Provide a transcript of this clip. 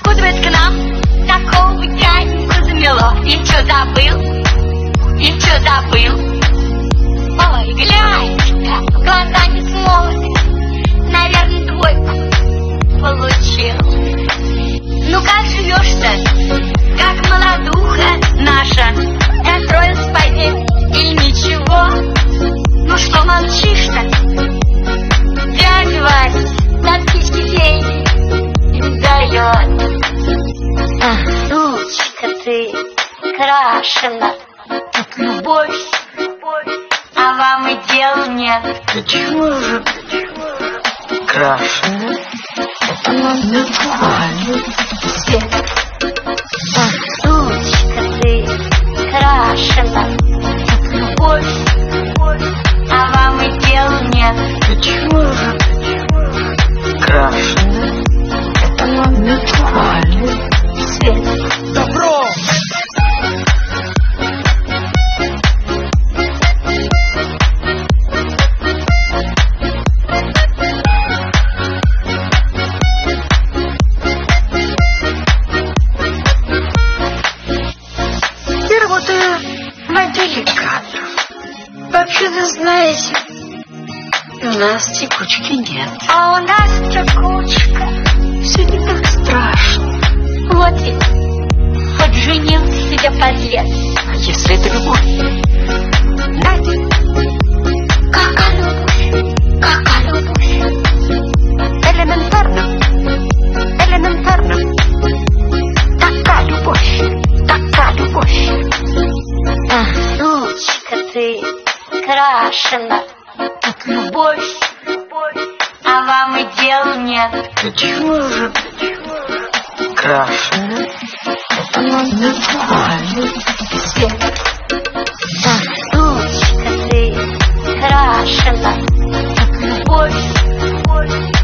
Это к нам? Такого дяденьку замело. И что забыл? И что забыл? Ой, глянь, крашена, как любовь, а вам и дела нет. Чего же крашено? Это натурально. Свет. Сучка ты, крашена, как любовь, кадров. Вообще-то, знаете, у нас текучки нет. А у нас текучка. Все не так страшно. Вот ведь. Хоть женился себе подлец. А если это любовь? страшно. Тут любовь, а вам и дел нет. Почему же, почему же? Крашено. Это нормально. Свет. Сучка ты, крашена. Любовь, любовь.